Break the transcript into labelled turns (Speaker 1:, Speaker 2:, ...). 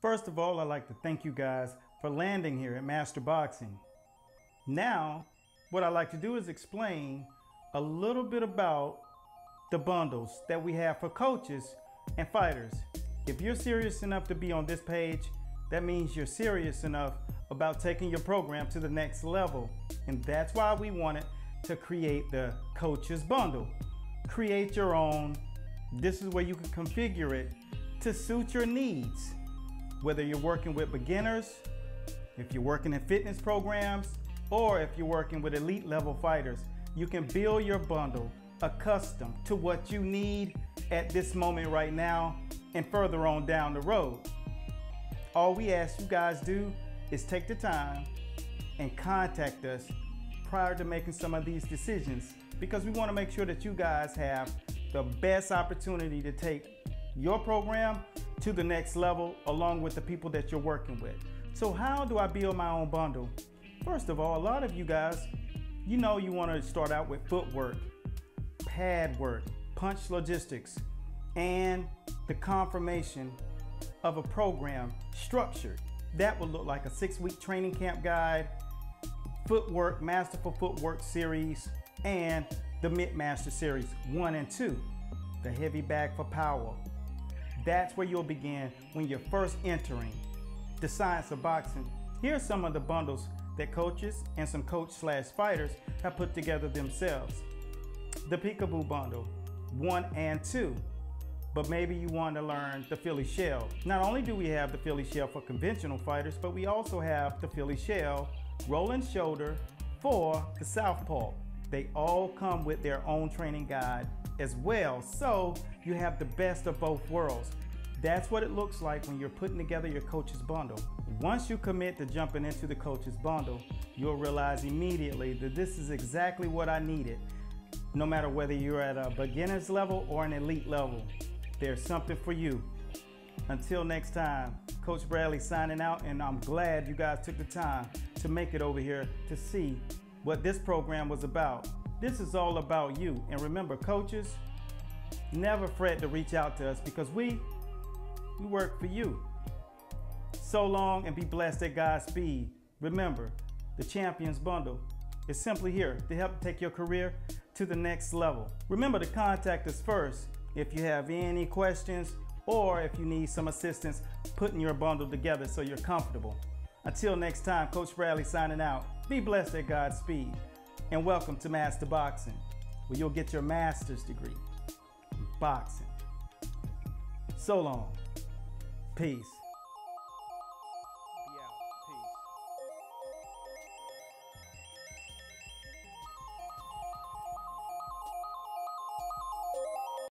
Speaker 1: First of all, I'd like to thank you guys for landing here at Master Boxing. Now, what I'd like to do is explain a little bit about the bundles that we have for coaches and fighters. If you're serious enough to be on this page, that means you're serious enough about taking your program to the next level. And that's why we wanted to create the coaches bundle. Create your own. This is where you can configure it to suit your needs. Whether you're working with beginners, if you're working in fitness programs, or if you're working with elite level fighters, you can build your bundle accustomed to what you need at this moment right now and further on down the road. All we ask you guys do is take the time and contact us prior to making some of these decisions because we want to make sure that you guys have the best opportunity to take your program to the next level along with the people that you're working with. So how do I build my own bundle? First of all, a lot of you guys, you know you want to start out with footwork, pad work, punch logistics, and the confirmation of a program structured. That would look like a six-week training camp guide, footwork, masterful footwork series, and the Mid-Master series one and two, the heavy bag for power. That's where you'll begin when you're first entering the science of boxing. Here are some of the bundles that coaches and some coach slash fighters have put together themselves. The Peekaboo bundle, one and two. But maybe you want to learn the Philly Shell. Not only do we have the Philly Shell for conventional fighters, but we also have the Philly Shell rolling shoulder for the Southpaw. They all come with their own training guide as well. So you have the best of both worlds. That's what it looks like when you're putting together your coach's bundle. Once you commit to jumping into the coach's bundle, you'll realize immediately that this is exactly what I needed. No matter whether you're at a beginner's level or an elite level, there's something for you. Until next time, Coach Bradley signing out, and I'm glad you guys took the time to make it over here to see what this program was about. This is all about you. And remember, coaches, never fret to reach out to us because we, we work for you. So long and be blessed at Godspeed. Remember, the Champions Bundle is simply here to help take your career to the next level. Remember to contact us first if you have any questions or if you need some assistance putting your bundle together so you're comfortable. Until next time, Coach Bradley signing out. Be blessed at Godspeed. And welcome to Master Boxing, where you'll get your master's degree in boxing. So long. Peace.